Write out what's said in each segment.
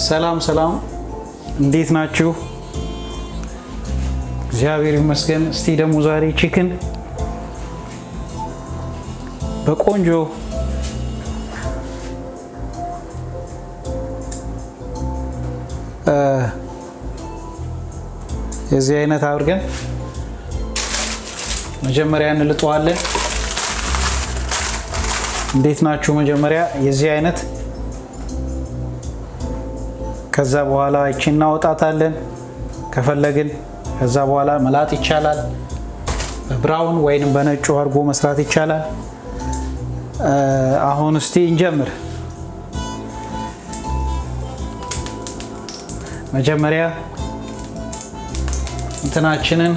ሰላም ሰላም፣ እንዴት ናችሁ? እግዚአብሔር ይመስገን። እስቲ ደግሞ ዛሬ ቺክን በቆንጆ የዚህ አይነት አድርገን መጀመሪያ እንልጠዋለን። እንዴት ናችሁ? መጀመሪያ የዚህ አይነት ከዛ በኋላ እቺ እናወጣታለን ከፈለግን። ከዛ በኋላ መላጥ ይቻላል። በብራውን ወይንም በነጩ አድርጎ መስራት ይቻላል። አሁን እስቲ እንጀምር። መጀመሪያ እንትናችንን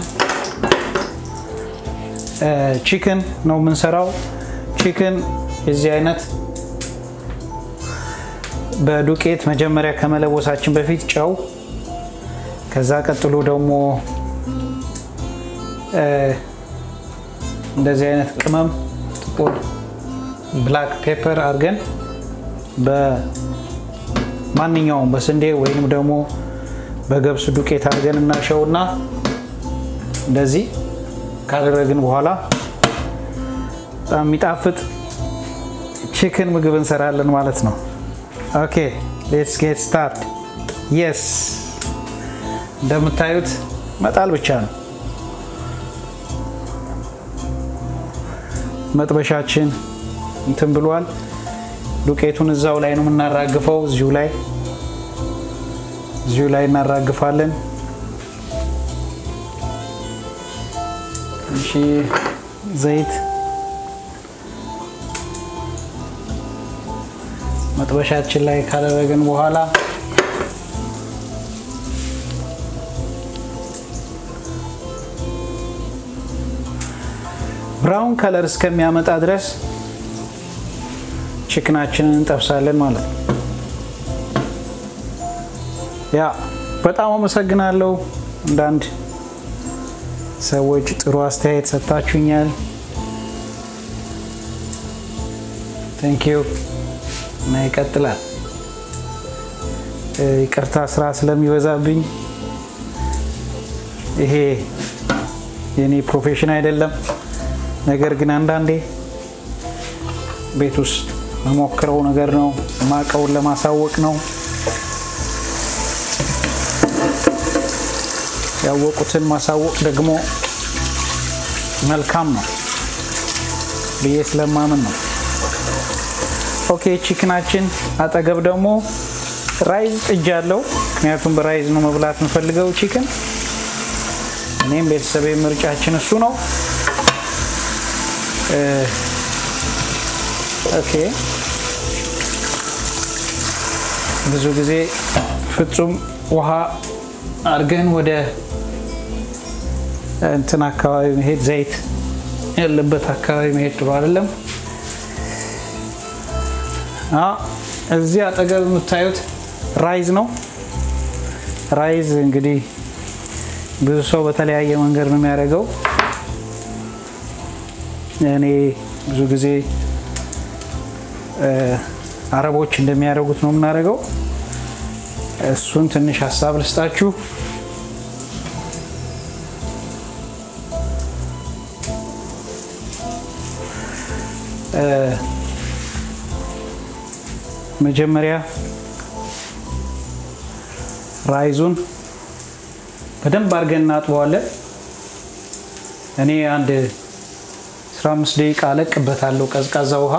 chicken ነው የምንሰራው። chicken የዚህ አይነት በዱቄት መጀመሪያ ከመለወሳችን በፊት ጨው፣ ከዛ ቀጥሎ ደግሞ እንደዚህ አይነት ቅመም ጥቁር black pepper አድርገን በማንኛውም በስንዴ ወይንም ደግሞ በገብስ ዱቄት አድርገን እናሸውና እንደዚህ ካደረግን በኋላ በጣም የሚጣፍጥ chicken ምግብ እንሰራለን ማለት ነው። OK let's get start። Yes እንደምታዩት መጣል ብቻ ነው። መጥበሻችን እንትን ብሏል። ዱቄቱን እዛው ላይ ነው የምናራግፈው። እዚሁ ላይ እዚሁ ላይ እናራግፋለን። እሺ ዘይት መጥበሻችን ላይ ካደረግን በኋላ ብራውን ከለር እስከሚያመጣ ድረስ chicken አችንን እንጠብሳለን ማለት ነው። yeah በጣም አመሰግናለሁ። አንዳንድ ሰዎች ጥሩ አስተያየት ሰጥታችሁኛል። thank you እና ይቀጥላል። ይቅርታ ስራ ስለሚበዛብኝ ይሄ የኔ profession አይደለም። ነገር ግን አንዳንዴ ቤት ውስጥ የምሞክረው ነገር ነው። ማቀውን ለማሳወቅ ነው። ያወቁትን ማሳወቅ ደግሞ መልካም ነው ብዬ ስለማምን ነው። OK chicken አችን አጠገብ ደግሞ rice ጥጃለሁ። ምክንያቱም በ rice ነው መብላት የምፈልገው chicken። እኔም ቤተሰቤ ምርጫችን እሱ ነው። OK ብዙ ጊዜ ፍጹም ውሃ አድርገን ወደ እንትን አካባቢ መሄድ ዘይት ያለበት አካባቢ መሄድ ጥሩ አይደለም። እዚህ አጠገብ የምታዩት rice ነው። rice እንግዲህ ብዙ ሰው በተለያየ መንገድ ነው የሚያደርገው። እኔ ብዙ ጊዜ አረቦች እንደሚያደርጉት ነው የምናደርገው። እሱን ትንሽ ሀሳብ ልስጣችሁ። መጀመሪያ ራይዙን በደንብ አድርገን እናጥበዋለን። እኔ አንድ 15 ደቂቃ አለቅበታለሁ ቀዝቃዛ ውሃ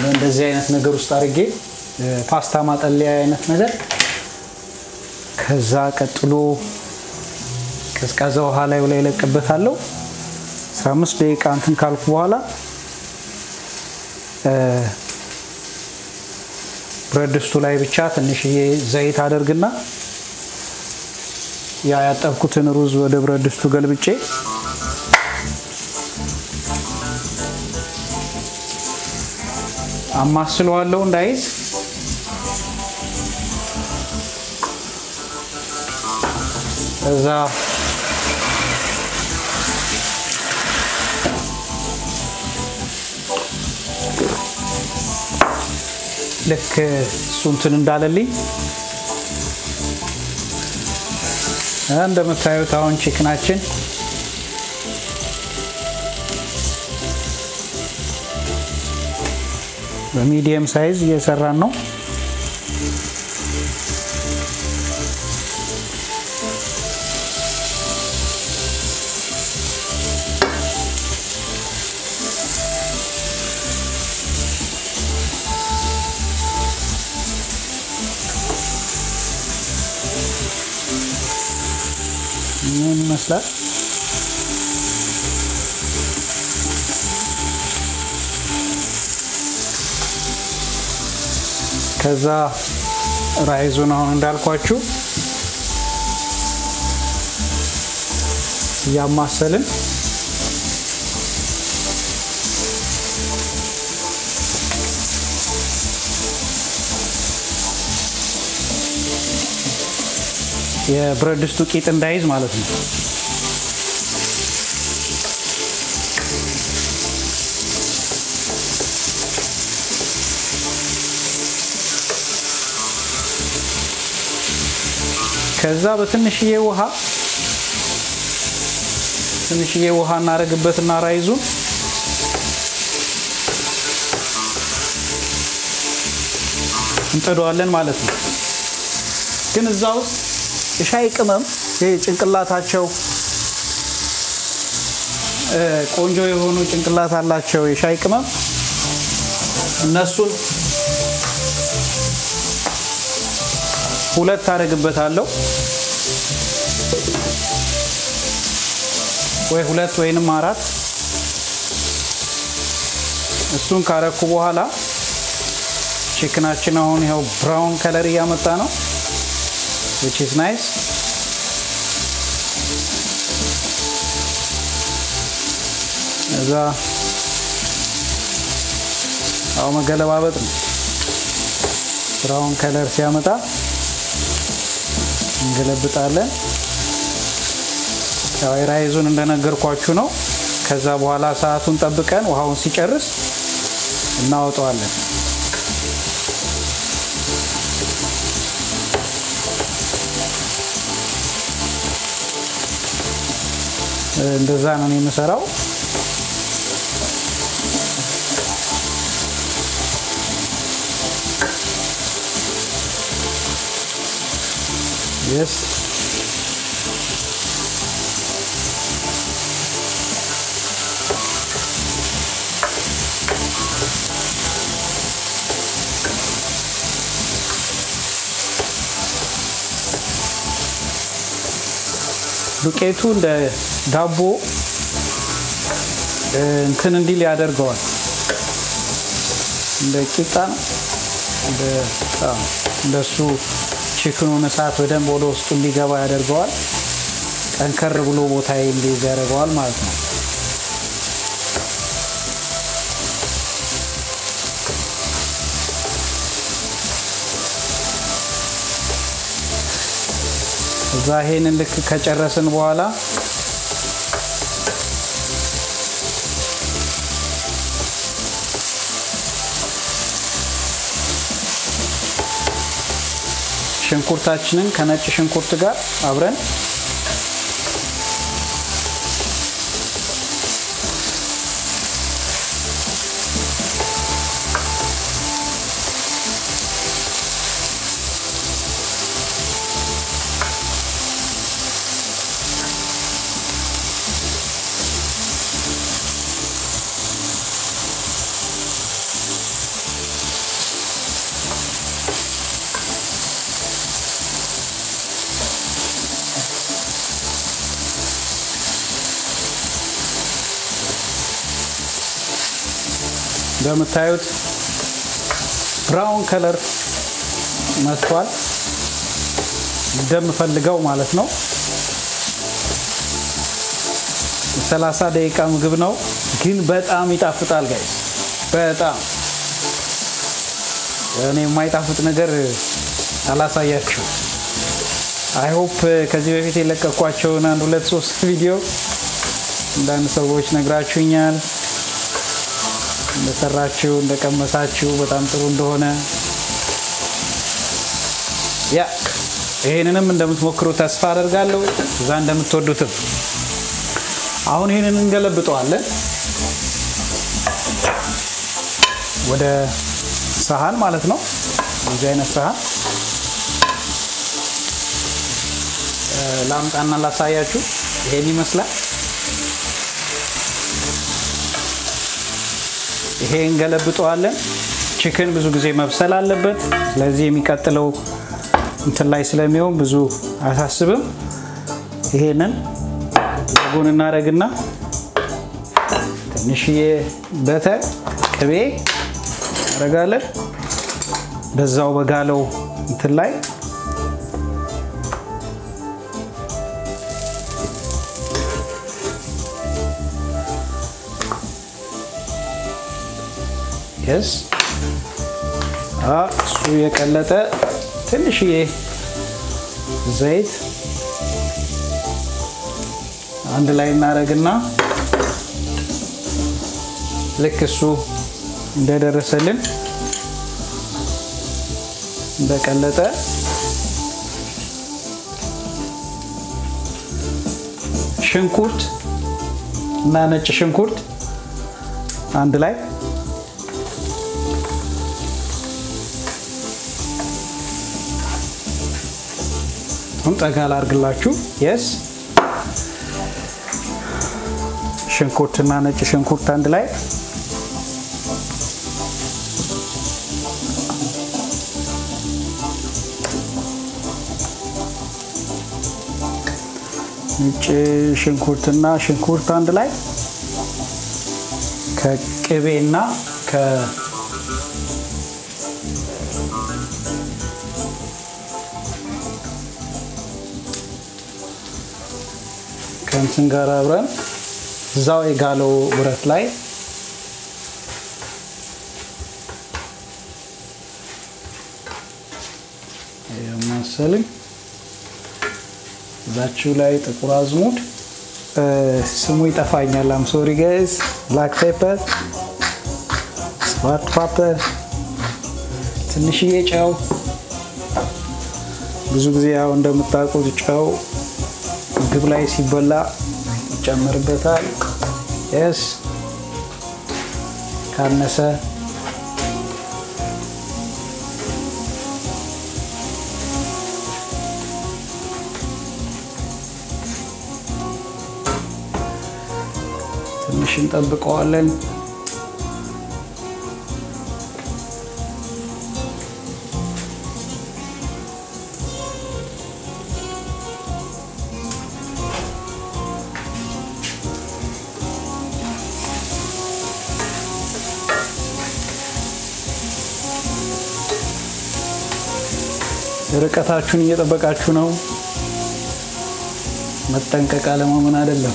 በእንደዚህ አይነት ነገር ውስጥ አድርጌ ፓስታ ማጠለያ አይነት ነገር። ከዛ ቀጥሎ ቀዝቃዛ ውሃ ላይ ላይ እለቅበታለሁ። 15 ደቂቃ እንትን ካልኩ በኋላ ብረት ድስቱ ላይ ብቻ ትንሽዬ ዘይት አደርግና ያ ያጠብኩትን ሩዝ ወደ ብረት ድስቱ ገልብጬ አማስለዋለሁ እንዳይዝ። እዛ ልክ እሱ እንትን እንዳለልኝ እንደምታዩት አሁን ቺክናችን በሚዲየም ሳይዝ እየሰራን ነው። ይመስላል? ከዛ ራይዙን አሁን እንዳልኳችሁ እያማሰልን የብረት ድስቱ ቂጥ እንዳይዝ ማለት ነው። ከዛ በትንሽዬ ውሃ ትንሽዬ ውሃ እናደርግበትና ራይዙን እንጥደዋለን ማለት ነው። ግን እዛ ውስጥ የሻይ ቅመም ይሄ ጭንቅላታቸው ቆንጆ የሆኑ ጭንቅላት አላቸው የሻይ ቅመም እነሱን ሁለት አደርግበታለሁ። ወይ ሁለት ወይንም አራት። እሱን ካረኩ በኋላ chicken አችን አሁን ይኸው brown color እያመጣ ነው። which is nice. እዛ አሁን መገለባበጥ ነው። brown color ሲያመጣ እንገለብጣለን። ያው እንደነገርኳችሁ ነው። ከዛ በኋላ ሰዓቱን ጠብቀን ውሃውን ሲጨርስ እናወጣዋለን። እንደዛ ነው የምሰራው የስ ዱቄቱ እንደ ዳቦ እንትን እንዲል ያደርገዋል። እንደ ቂጣ እንደሱ ቺክኑን እሳት በደንብ ወደ ውስጡ እንዲገባ ያደርገዋል። ጠንከር ብሎ ቦታ እንዲይዝ ያደርገዋል ማለት ነው። እዛ ይሄንን ልክ ከጨረስን በኋላ ሽንኩርታችንን ከነጭ ሽንኩርት ጋር አብረን እንደምታዩት brown color መጥቷል። እንደምፈልገው ማለት ነው። ሰላሳ ደቂቃ ምግብ ነው፣ ግን በጣም ይጣፍጣል guys። በጣም እኔ የማይጣፍጥ ነገር አላሳያችሁ። I hope ከዚህ በፊት የለቀኳቸውን አንድ ሁለት ሶስት ቪዲዮ አንዳንድ ሰዎች ነግራችሁኛል እንደሰራችሁ እንደቀመሳችሁ በጣም ጥሩ እንደሆነ ያ ይህንንም እንደምትሞክሩ ተስፋ አደርጋለሁ። እዛ እንደምትወዱትም። አሁን ይህንን እንገለብጠዋለን ወደ ሰሃን ማለት ነው። እዚህ አይነት ሰሃን ላምጣና ላሳያችሁ። ይሄን ይመስላል። ይሄ እንገለብጠዋለን። ቺክን ብዙ ጊዜ መብሰል አለበት። ስለዚህ የሚቀጥለው እንትን ላይ ስለሚሆን ብዙ አያሳስብም። ይሄንን ጎን እናደርግና ትንሽዬ በተር ቅቤ እናደርጋለን። በዛው በጋለው እንትን ላይ የስ እሱ የቀለጠ ትንሽዬ ዘይት አንድ ላይ እናደርግና ልክ እሱ እንደደረሰልን እንደቀለጠ ሽንኩርት እና ነጭ ሽንኩርት አንድ ላይ አሁን ጠጋ ላርግላችሁ። የስ ሽንኩርትና ነጭ ሽንኩርት አንድ ላይ። ነጭ ሽንኩርትና ሽንኩርት አንድ ላይ። ከቅቤና ከ ጋር አብረን እዛው የጋለው ብረት ላይ ማሰልኝ እዛችሁ ላይ ጥቁር አዝሙድ ስሙ ይጠፋኛል። አም ሶሪ ጋይስ ብላክ ፔፐር፣ ስፓት ፓፐር፣ ትንሽዬ ጨው። ብዙ ጊዜ ያው እንደምታውቁት ጨው ምግብ ላይ ሲበላ ይጨምርበታል። የስ ካነሰ ትንሽ እንጠብቀዋለን። ርቀታችሁን እየጠበቃችሁ ነው። መጠንቀቅ አለማመን አይደለም።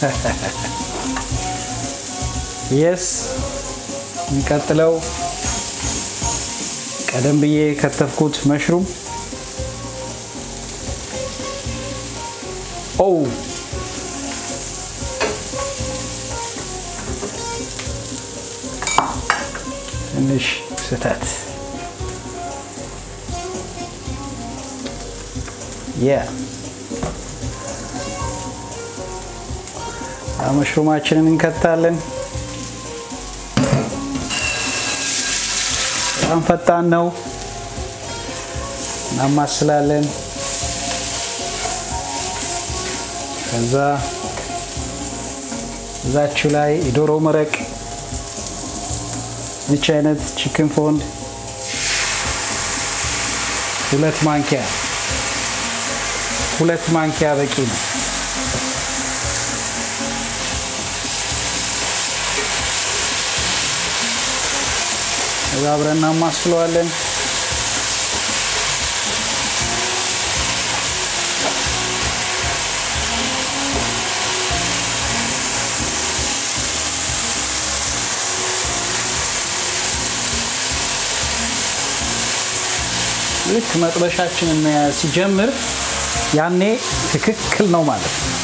የስ የሚቀጥለው ቀደም ብዬ ከተፍኩት መሽሩም ኦ ትንሽ ስህተት የ መሽሩማችንን እንከታለን። በጣም ፈጣን ነው። እናማስላለን። ከዛ እዛችሁ ላይ የዶሮ መረቅ ይች አይነት ቺክን ፎንድ ሁለት ማንኪያ ሁለት ማንኪያ በቂ ነው። እዛ አብረን እናማስለዋለን። ልክ መጥበሻችንን መያዝ ሲጀምር ያኔ ትክክል ነው ማለት ነው።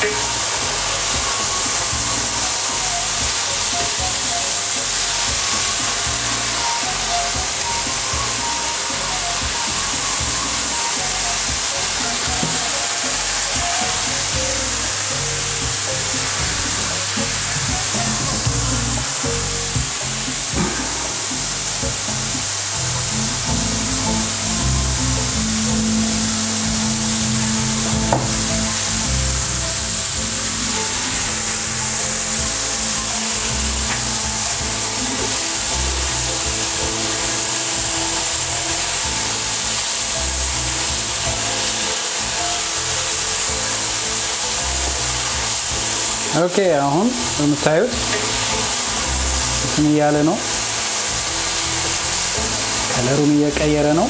Six. OK አሁን የምታዩት እንትን እያለ ነው። color ኡን እየቀየረ ነው።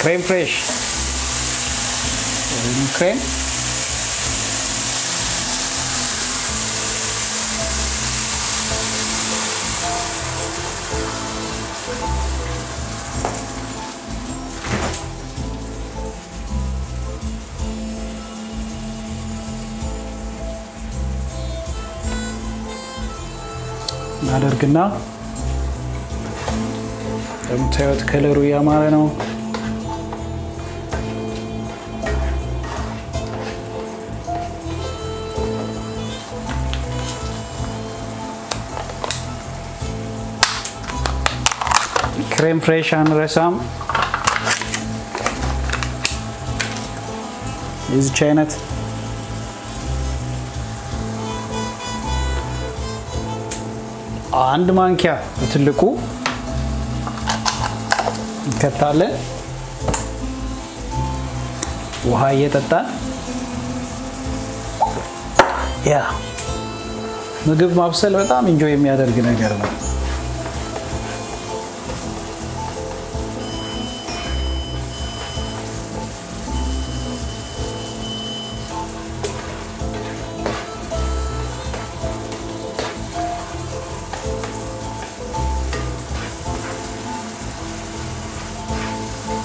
cream fresh cream እናደርግና እንደምታዩት ከለሩ እያማረ ነው። ክሬም ፍሬሽ አንረሳም። የዚች አይነት አንድ ማንኪያ በትልቁ እንከታለን። ውሃ እየጠጣን ያ ምግብ ማብሰል በጣም እንጆይ የሚያደርግ ነገር ነው።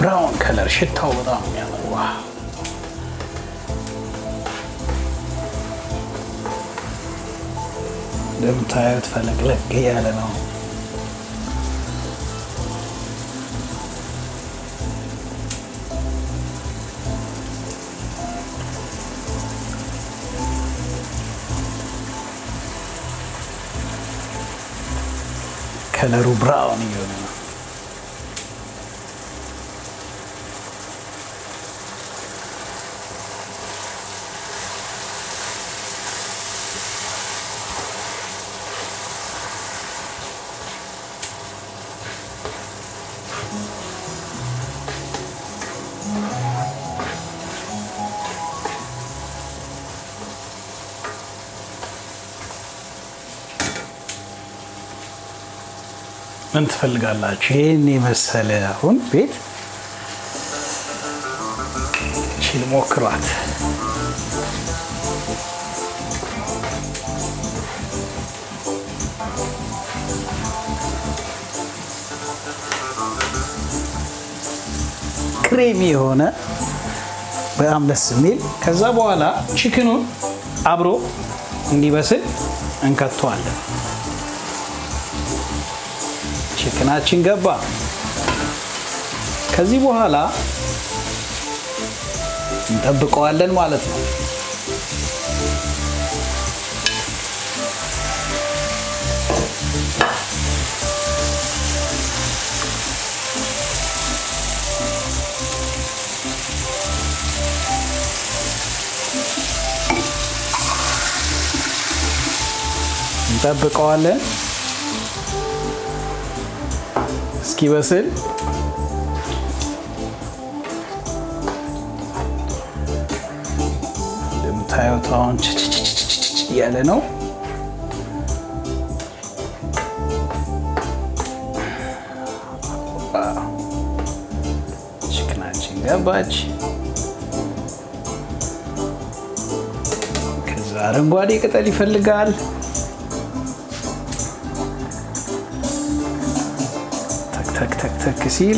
ብራውን ከለር ሽታው በጣም የሚያምር ዋ እንደምታዩት ፈለቅለቅ እያለ ነው። ከለሩ ብራውን እየሆነ ምን ትፈልጋላችሁ? ይህን የመሰለ አሁን ቤት ችል ሞክሯት። ክሬሚ የሆነ በጣም ደስ የሚል ከዛ በኋላ ቺክኑን አብሮ እንዲበስል እንከተዋለን። ቺክናችን ገባ። ከዚህ በኋላ እንጠብቀዋለን ማለት ነው። እንጠብቀዋለን እስኪበስል እንደምታዩት አሁን እያለ ነው። ችክናችን ገባች። ከዛ አረንጓዴ ቅጠል ይፈልጋል። ተክ ተክ ተክ ሲል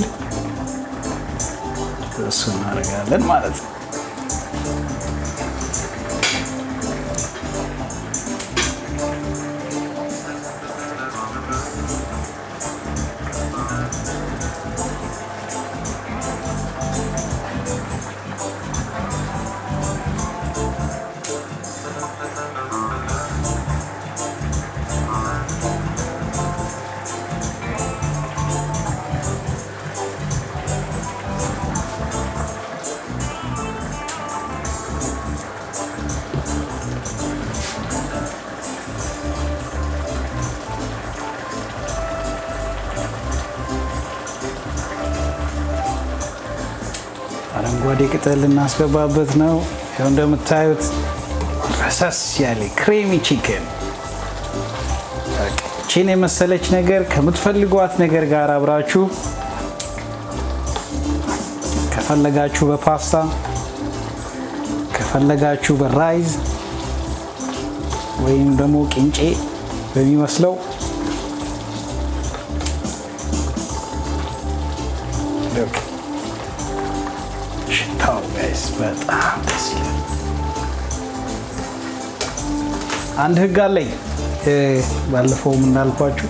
እሱን እናደርጋለን ማለት ነው። አረንጓዴ ቅጠል እናስገባበት ነው። ያው እንደምታዩት ፈሰስ ያለ ክሬሚ ቺክን ቺን የመሰለች ነገር ከምትፈልጓት ነገር ጋር አብራችሁ ከፈለጋችሁ በፓስታ ከፈለጋችሁ በራይዝ ወይም ደግሞ ቂንጬ በሚመስለው ሽታው guys በጣም ደስ ይላል። አንድ ህግ አለኝ። ባለፈውም እንዳልኳችሁ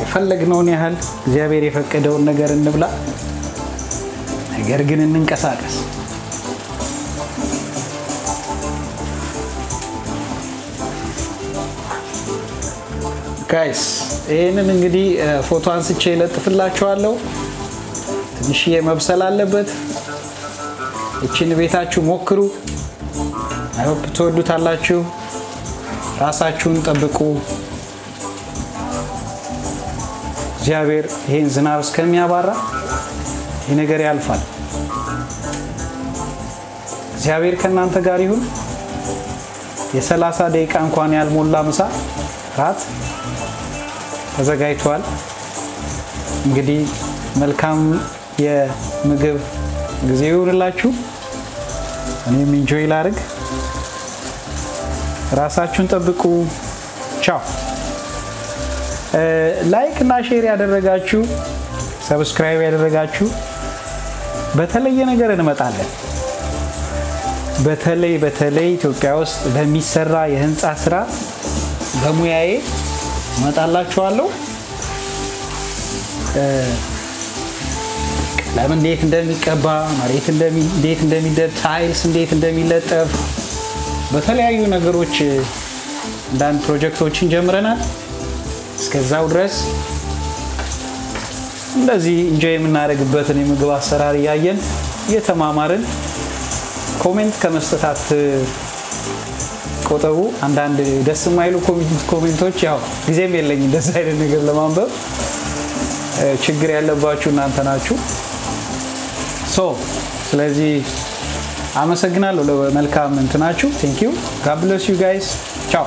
የፈለግነውን ያህል እግዚአብሔር የፈቀደውን ነገር እንብላ፣ ነገር ግን እንንቀሳቀስ። guys ይህንን እንግዲህ ፎቶ አንስቼ ይለጥፍላችኋለሁ። ትንሽዬ መብሰል አለበት። ይችን ቤታችሁ ሞክሩ። አይሆፕ ትወዱታላችሁ። ራሳችሁን ጠብቁ። እግዚአብሔር ይህን ዝናብ እስከሚያባራ ይህ ነገር ያልፋል። እግዚአብሔር ከእናንተ ጋር ይሁን። የሰላሳ ደቂቃ እንኳን ያልሞላ ምሳ ራት ተዘጋጅቷል። እንግዲህ መልካም የምግብ ጊዜ ይሁንላችሁ። እኔም enjoy ላድርግ። ራሳችሁን ጠብቁ። ቻው። like እና share ያደረጋችሁ subscribe ያደረጋችሁ በተለየ ነገር እንመጣለን። በተለይ በተለይ ኢትዮጵያ ውስጥ በሚሰራ የህንፃ ስራ በሙያዬ እመጣላችኋለሁ። ቀለም እንዴት እንደሚቀባ፣ መሬት እንዴት እንደሚደብ፣ tiles እንዴት እንደሚለጠፍ በተለያዩ ነገሮች አንዳንድ ፕሮጀክቶችን ጀምረናል። እስከዛው ድረስ እንደዚህ enjoy የምናደርግበትን የምግብ አሰራር እያየን እየተማማርን comment ከመስጠት ቆጠቡ። አንዳንድ ደስ የማይሉ comment ኦች ያው ጊዜም የለኝ እንደዚህ አይነት ነገር ለማንበብ ችግር ያለባችሁ እናንተ ናችሁ። so ስለዚህ አመሰግናለሁ። ለመልካም እንትናችሁ። thank you God you guys ቻው